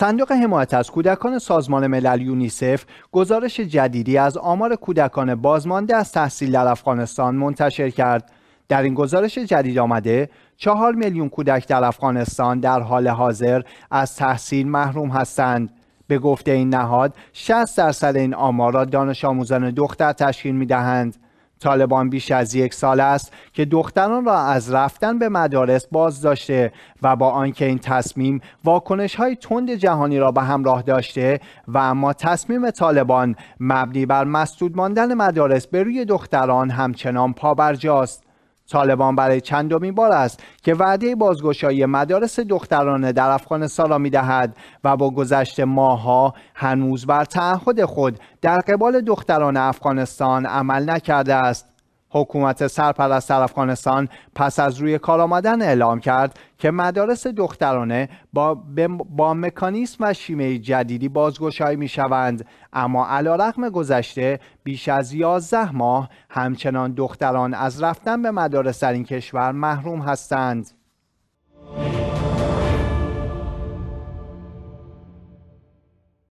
صندوق حمایت از کودکان سازمان ملل یونیسف گزارش جدیدی از آمار کودکان بازمانده از تحصیل در افغانستان منتشر کرد. در این گزارش جدید آمده چهار میلیون کودک در افغانستان در حال حاضر از تحصیل محروم هستند. به گفته این نهاد 60 درصد این آمار را دانش آموزان دختر تشکیل می دهند. طالبان بیش از یک سال است که دختران را از رفتن به مدارس باز داشته و با آنکه این تصمیم واکنش های تند جهانی را به همراه داشته و اما تصمیم طالبان مبنی بر مسدود ماندن مدارس به روی دختران همچنان پابرجاست. طالبان برای چندمین بار است که وعده بازگشایی مدارس دخترانه در افغانستان را می‌دهد و با گذشت ماهها هنوز بر تعهد خود در قبال دختران افغانستان عمل نکرده است. حکومت سرپرست افغانستان پس از روی کار آمدن اعلام کرد که مدارس دخترانه با, با مکانیسم و شیمه جدیدی بازگشایی می شوند اما علا رقم گذشته بیش از 11 ماه همچنان دختران از رفتن به مدارس در این کشور محروم هستند.